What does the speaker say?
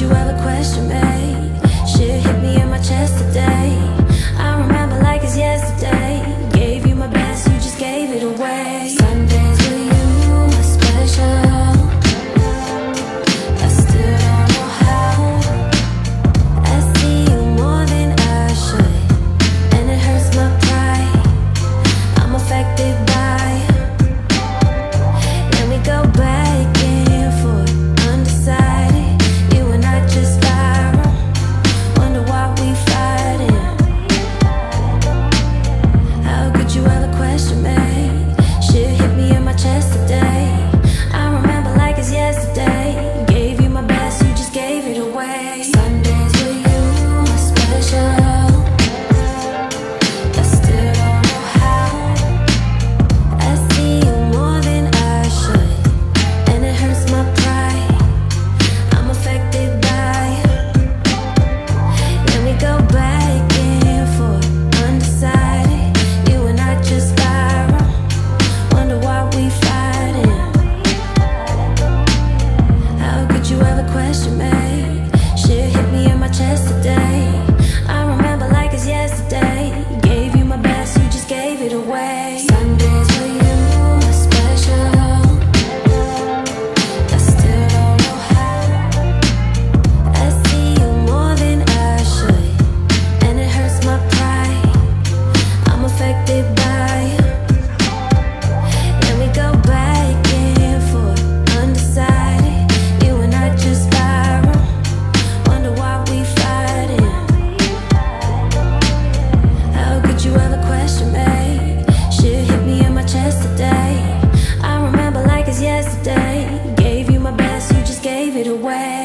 you ever question me? Shit hit me in my chest today. yesterday. Gave you my best, you just gave it away.